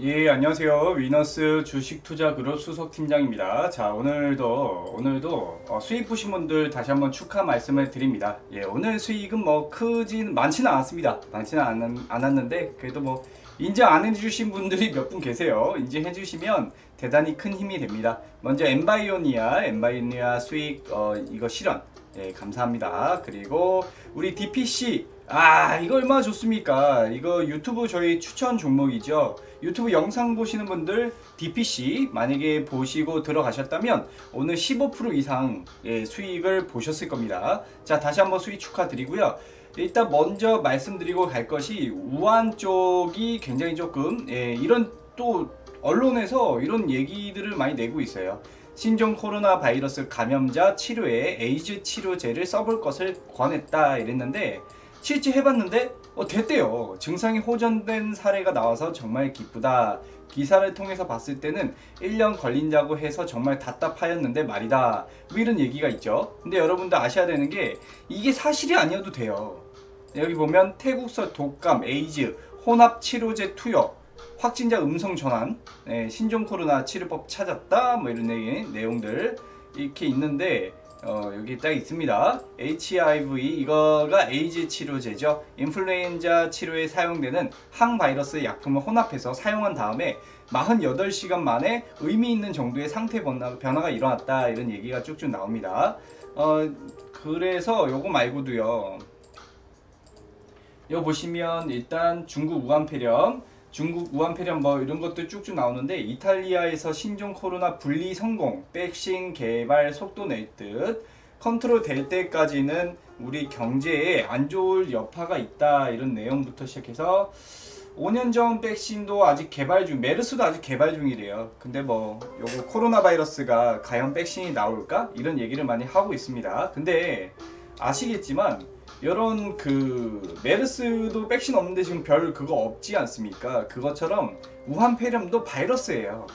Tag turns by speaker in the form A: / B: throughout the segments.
A: 예, 안녕하세요. 위너스 주식투자그룹 수석팀장입니다. 자, 오늘도, 오늘도 어, 수익 보신 분들 다시 한번 축하 말씀을 드립니다. 예, 오늘 수익은 뭐 크진, 많지는 않았습니다. 많지는 않, 않았는데, 그래도 뭐, 인정 안 해주신 분들이 몇 분 계세요. 인증해 주시면 대단히 큰 힘이 됩니다. 먼저 엠바이오니아, 엠바이오니아 수익, 어, 이거 실현. 예, 감사합니다. 그리고 우리 DPC, 아, 이거 얼마나 좋습니까? 이거 유튜브 저희 추천 종목이죠. 유튜브 영상 보시는 분들 DPC 만약에 보시고 들어가셨다면 오늘 15% 이상 예, 수익을 보셨을 겁니다. 자, 다시 한번 수익 축하드리고요. 일단 먼저 말씀드리고 갈 것이 우한 쪽이 굉장히 조금 예, 이런 또 언론에서 이런 얘기들을 많이 내고 있어요. 신종 코로나 바이러스 감염자 치료에 에이즈 치료제를 써볼 것을 권했다 이랬는데 실제 해봤는데 어, 됐대요. 증상이 호전된 사례가 나와서 정말 기쁘다. 기사를 통해서 봤을 때는 1년 걸린다고 해서 정말 답답하였는데 말이다. 뭐 이런 얘기가 있죠. 근데 여러분들 아셔야 되는 게 이게 사실이 아니어도 돼요. 여기 보면 태국서 독감, 에이즈, 혼합 치료제 투여, 확진자 음성 전환, 네, 신종 코로나 치료법 찾았다. 뭐 이런 내용들 이렇게 있는데 어, 여기 딱 있습니다. HIV 이거가 에이즈 치료제죠. 인플루엔자 치료에 사용되는 항바이러스 약품을 혼합해서 사용한 다음에 48시간 만에 의미 있는 정도의 상태 변화가 일어났다 이런 얘기가 쭉쭉 나옵니다. 어, 그래서 요거 말고도요. 여기 보시면 일단 중국 우한폐렴 중국 우한폐렴 뭐 이런 것도 쭉쭉 나오는데 이탈리아에서 신종 코로나 분리 성공, 백신 개발 속도 낼 듯 컨트롤 될 때까지는 우리 경제에 안 좋을 여파가 있다 이런 내용부터 시작해서 5년 전 백신도 아직 개발 중, 메르스도 아직 개발 중이래요. 근데 뭐 요거 코로나 바이러스가 과연 백신이 나올까 이런 얘기를 많이 하고 있습니다. 근데 아시겠지만 이런 그 메르스도 백신 없는데 지금 별 그거 없지 않습니까? 그것처럼 우한 폐렴도 바이러스예요.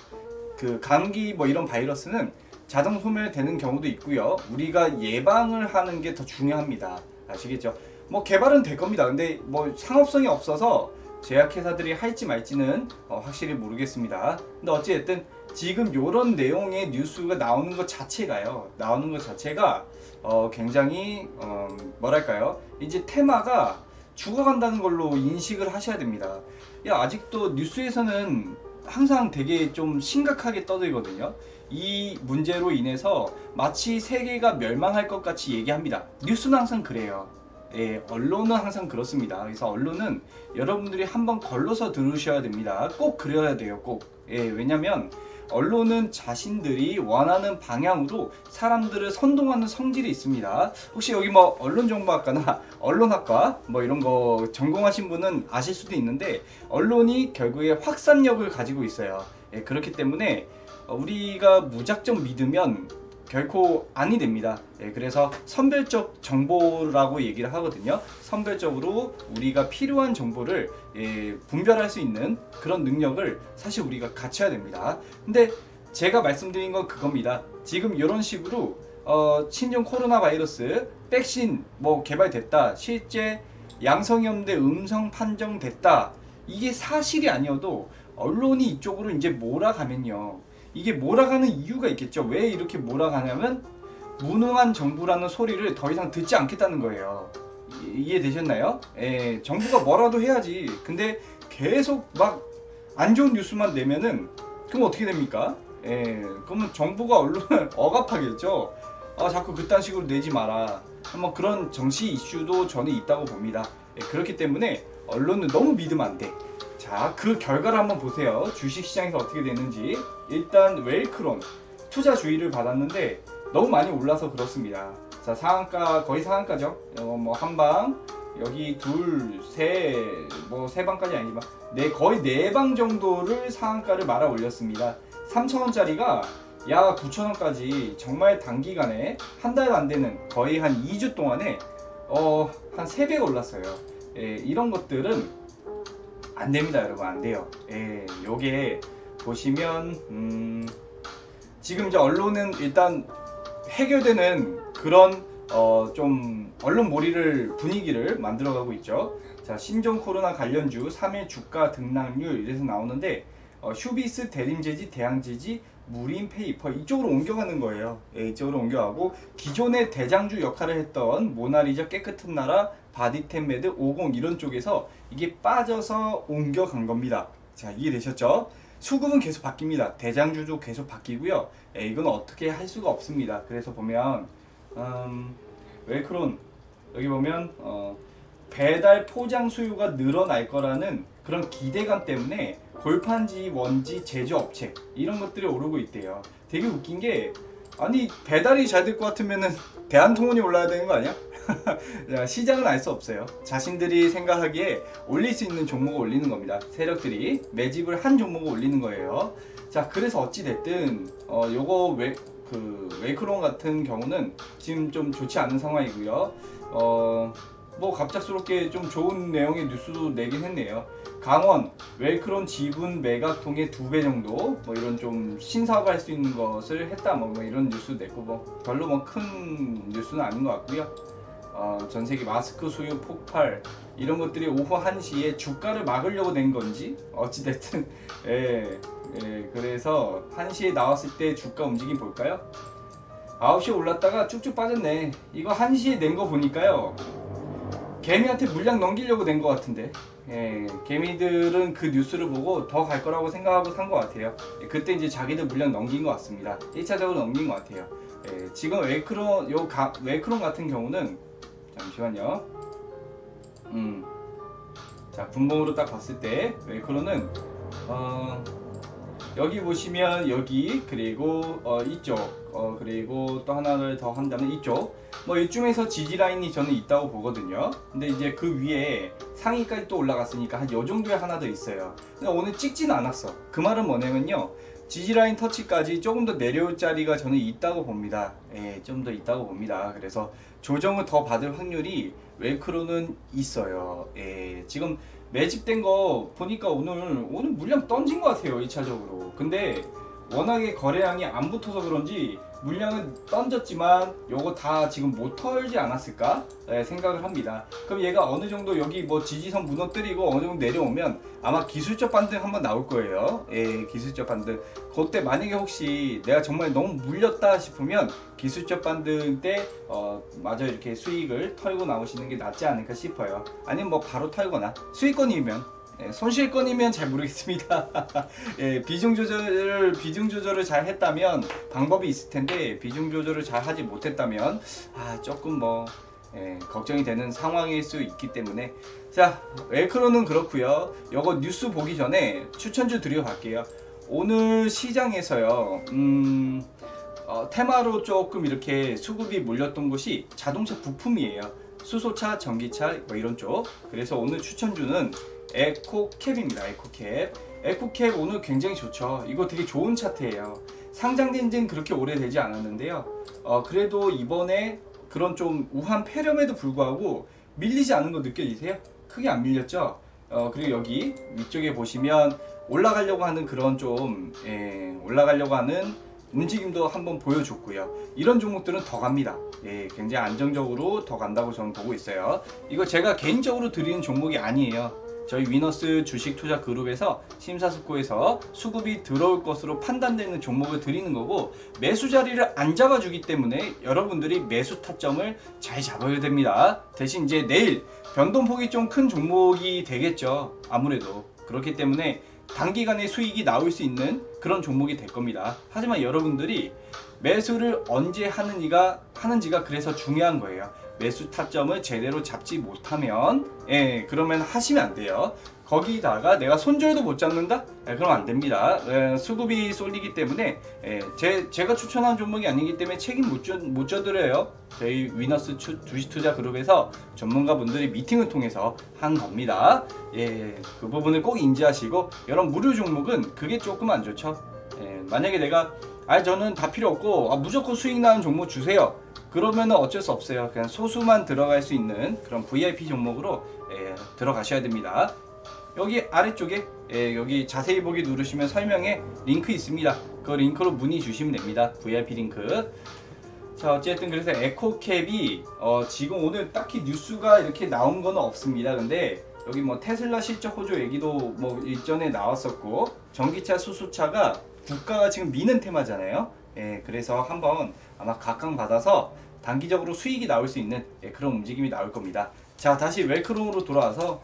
A: 그 감기 뭐 이런 바이러스는 자동 소멸되는 경우도 있고요. 우리가 예방을 하는 게 더 중요합니다. 아시겠죠? 뭐 개발은 될 겁니다. 근데 뭐 상업성이 없어서 제약회사들이 할지 말지는 어 확실히 모르겠습니다. 근데 어찌됐든 지금 이런 내용의 뉴스가 나오는 것 자체가요. 나오는 것 자체가 어, 굉장히 어, 뭐랄까요? 이제 테마가 죽어간다는 걸로 인식을 하셔야 됩니다. 야, 아직도 뉴스에서는 항상 되게 좀 심각하게 떠들거든요. 이 문제로 인해서 마치 세계가 멸망할 것 같이 얘기합니다. 뉴스는 항상 그래요. 예, 언론은 항상 그렇습니다. 그래서 언론은 여러분들이 한번 걸러서 들으셔야 됩니다. 꼭 그래야 돼요, 꼭. 예, 왜냐면 언론은 자신들이 원하는 방향으로 사람들을 선동하는 성질이 있습니다. 혹시 여기 뭐 언론정보학과나 언론학과 뭐 이런 거 전공하신 분은 아실 수도 있는데 언론이 결국에 확산력을 가지고 있어요. 예, 그렇기 때문에 우리가 무작정 믿으면 결코 아니 됩니다. 예, 그래서 선별적 정보라고 얘기를 하거든요. 선별적으로 우리가 필요한 정보를 예, 분별할 수 있는 그런 능력을 사실 우리가 갖춰야 됩니다. 근데 제가 말씀드린 건 그겁니다. 지금 이런 식으로 어, 신종 코로나 바이러스 백신 뭐 개발됐다. 실제 양성이었는데 음성 판정됐다. 이게 사실이 아니어도 언론이 이쪽으로 이제 몰아가면요. 이게 몰아가는 이유가 있겠죠. 왜 이렇게 몰아가냐면 무능한 정부라는 소리를 더 이상 듣지 않겠다는 거예요. 이해되셨나요? 예, 정부가 뭐라도 해야지. 근데 계속 막 안 좋은 뉴스만 내면은 그럼 어떻게 됩니까? 예, 그러면 정부가 언론을 억압하겠죠. 아, 자꾸 그딴 식으로 내지 마라. 뭐 그런 정치 이슈도 저는 있다고 봅니다. 예, 그렇기 때문에 언론은 너무 믿으면 안 돼. 자, 그 결과를 한번 보세요. 주식시장에서 어떻게 됐는지. 일단 웰크론 투자 주의를 받았는데 너무 많이 올라서 그렇습니다. 자, 상한가 거의 상한가죠. 어, 뭐 한방 여기 둘, 세, 뭐 세 방까지 아니지만 네 거의 네 방 정도를 상한가를 말아 올렸습니다. 3천원짜리가 약 9천원까지 정말 단기간에 한 달 안 되는 거의 한 2주 동안에 어, 한 3배가 올랐어요. 예, 이런 것들은 안 됩니다, 여러분. 안 돼요. 예, 요게 보시면, 음, 지금 이제 언론은 일단 해결되는 그런, 어, 좀, 언론 몰이를, 분위기를 만들어가고 있죠. 자, 신종 코로나 관련주 3일 주가 등락률 이래서 나오는데, 어, 휴비스 대림제지 대양제지 무림페이퍼 이쪽으로 옮겨가는 거예요. 예, 이쪽으로 옮겨가고 기존의 대장주 역할을 했던 모나리자 깨끗한 나라 바디텍메드 오공 이런 쪽에서 이게 빠져서 옮겨간 겁니다. 자 이해되셨죠? 수급은 계속 바뀝니다. 대장주도 계속 바뀌고요. 예, 이건 어떻게 할 수가 없습니다. 그래서 보면 음, 웰크론 여기 보면 어, 배달 포장 수요가 늘어날 거라는 그런 기대감 때문에 골판지, 원지, 제조업체 이런 것들이 오르고 있대요. 되게 웃긴 게 아니 배달이 잘 될 것 같으면은 대한통운이 올라야 되는 거 아니야? 자, 시장은 알 수 없어요. 자신들이 생각하기에 올릴 수 있는 종목을 올리는 겁니다. 세력들이 매집을 한 종목을 올리는 거예요. 자, 그래서 어찌 됐든 어 요거 웨, 그 웨이크론 같은 경우는 지금 좀 좋지 않은 상황이고요. 어. 뭐 갑작스럽게 좀 좋은 내용의 뉴스도 내긴 했네요. 강원 웰크론 지분 매각통의 두배 정도 뭐 이런 좀 신사업 할 수 있는 것을 했다 뭐, 뭐 이런 뉴스 냈고 뭐 별로 뭐 큰 뉴스는 아닌 것 같고요. 어, 전 세계 마스크 수요 폭발 이런 것들이 오후 1시에 주가를 막으려고 낸 건지 어찌 됐든 예, 예 그래서 1시에 나왔을 때 주가 움직임 볼까요? 9시에 올랐다가 쭉쭉 빠졌네. 이거 1시에 낸 거 보니까요. 개미한테 물량 넘기려고 낸 것 같은데 예, 개미들은 그 뉴스를 보고 더 갈 거라고 생각하고 산 것 같아요 예, 그때 이제 자기들 물량 넘긴 것 같습니다 1차적으로 넘긴 것 같아요 예, 지금 웨크론 요 가, 웨크론 같은 경우는 잠시만요 음, 자 분봉으로 딱 봤을 때 웨크론은 어, 여기 보시면 여기 그리고 어, 이쪽 어, 그리고 또 하나를 더 한다면 이쪽 뭐 이쯤에서 지지 라인이 저는 있다고 보거든요. 근데 이제 그 위에 상위까지 또 올라갔으니까 한 요 정도에 하나 더 있어요. 근데 오늘 찍지는 않았어. 그 말은 뭐냐면요. 지지 라인 터치까지 조금 더 내려올 자리가 저는 있다고 봅니다. 예, 좀 더 있다고 봅니다. 그래서 조정을 더 받을 확률이 웰크로는 있어요. 예, 지금 매집된 거 보니까 오늘 오늘 물량 던진 것 같아요. 2차적으로. 근데 워낙에 거래량이 안 붙어서 그런지 물량은 던졌지만 요거 다 지금 못 털지 않았을까 네, 생각을 합니다. 그럼 얘가 어느 정도 여기 뭐 지지선 무너뜨리고 어느 정도 내려오면 아마 기술적 반등 한번 나올 거예요. 예, 기술적 반등. 그때 만약에 혹시 내가 정말 너무 물렸다 싶으면 기술적 반등 때 어, 마저 이렇게 수익을 털고 나오시는 게 낫지 않을까 싶어요. 아니면 뭐 바로 털거나 수익권이면 예, 손실권이면 잘 모르겠습니다. 예, 비중 조절을 비중 조절을 잘 했다면 방법이 있을 텐데 비중 조절을 잘 하지 못했다면 아 조금 뭐 예, 걱정이 되는 상황일 수 있기 때문에 자 웰크로는 그렇고요. 요거 뉴스 보기 전에 추천주 드려 갈게요. 오늘 시장에서요. 음, 어, 테마로 조금 이렇게 수급이 몰렸던 곳이 자동차 부품이에요. 수소차, 전기차 뭐 이런 쪽. 그래서 오늘 추천주는 에코캡입니다. 에코캡. 에코캡 오늘 굉장히 좋죠. 이거 되게 좋은 차트예요. 상장된 지는 그렇게 오래되지 않았는데요. 어, 그래도 이번에 그런 좀 우한 폐렴에도 불구하고 밀리지 않은 거 느껴지세요? 크게 안 밀렸죠? 어, 그리고 여기 위쪽에 보시면 올라가려고 하는 그런 좀 예, 올라가려고 하는 움직임도 한번 보여줬고요. 이런 종목들은 더 갑니다. 예, 굉장히 안정적으로 더 간다고 저는 보고 있어요. 이거 제가 개인적으로 드리는 종목이 아니에요. 저희 위너스 주식 투자 그룹에서 심사숙고해서 수급이 들어올 것으로 판단되는 종목을 드리는 거고 매수 자리를 안 잡아주기 때문에 여러분들이 매수 타점을 잘 잡아야 됩니다. 대신 이제 내일 변동폭이 좀 큰 종목이 되겠죠. 아무래도 그렇기 때문에 단기간에 수익이 나올 수 있는 그런 종목이 될 겁니다. 하지만 여러분들이 매수를 언제 하는지가 하는지가 그래서 중요한 거예요. 매수 타점을 제대로 잡지 못하면 예 그러면 하시면 안 돼요. 거기다가 내가 손절도 못 잡는다? 예, 그럼 안 됩니다. 예, 수급이 쏠리기 때문에 예, 제, 제가 추천한 종목이 아니기 때문에 책임 못, 져, 못 져드려요. 저희 위너스 추, 주식투자 그룹에서 전문가분들이 미팅을 통해서 한 겁니다. 예, 그 부분을 꼭 인지하시고 이런 무료 종목은 그게 조금 안 좋죠. 예, 만약에 내가 아 저는 다 필요 없고 아, 무조건 수익 나는 종목 주세요. 그러면 어쩔 수 없어요. 그냥 소수만 들어갈 수 있는 그런 VIP 종목으로 예, 들어가셔야 됩니다. 여기 아래쪽에 예, 여기 자세히 보기 누르시면 설명에 링크 있습니다. 그 링크로 문의 주시면 됩니다. VIP 링크. 자 어쨌든 그래서 에코캡이 어, 지금 오늘 딱히 뉴스가 이렇게 나온 건 없습니다. 근데 여기 뭐 테슬라 실적 호조 얘기도 뭐 일전에 나왔었고 전기차 수소차가 국가가 지금 미는 테마잖아요. 예, 그래서 한번 아마 각광 받아서 단기적으로 수익이 나올 수 있는 예, 그런 움직임이 나올 겁니다. 자, 다시 웰크롬으로 돌아와서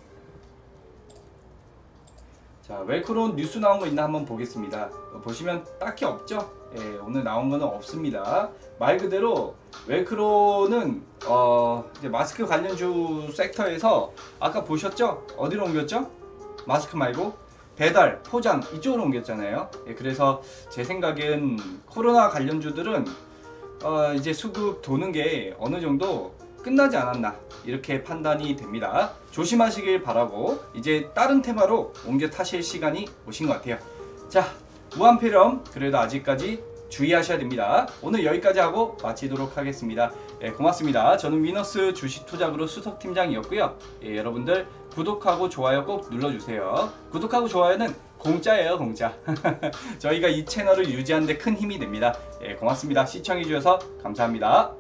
A: 자, 웰크롬 뉴스 나온 거 있나 한번 보겠습니다. 어, 보시면 딱히 없죠? 예, 오늘 나온 거는 없습니다. 말 그대로 웰크로는 어, 마스크 관련주 섹터에서 아까 보셨죠? 어디로 옮겼죠? 마스크 말고 배달, 포장 이쪽으로 옮겼잖아요. 예, 그래서 제 생각엔 코로나 관련주들은 어, 이제 수급 도는 게 어느 정도 끝나지 않았나 이렇게 판단이 됩니다. 조심하시길 바라고 이제 다른 테마로 옮겨 타실 시간이 오신 것 같아요. 자, 무한폐렴 그래도 아직까지 주의하셔야 됩니다. 오늘 여기까지 하고 마치도록 하겠습니다. 예, 고맙습니다. 저는 위너스 주식 투자그룹 수석 팀장이었고요. 예, 여러분들 구독하고 좋아요 꼭 눌러주세요. 구독하고 좋아요는 공짜예요, 공짜. 저희가 이 채널을 유지하는 데 큰 힘이 됩니다. 예, 고맙습니다. 시청해주셔서 감사합니다.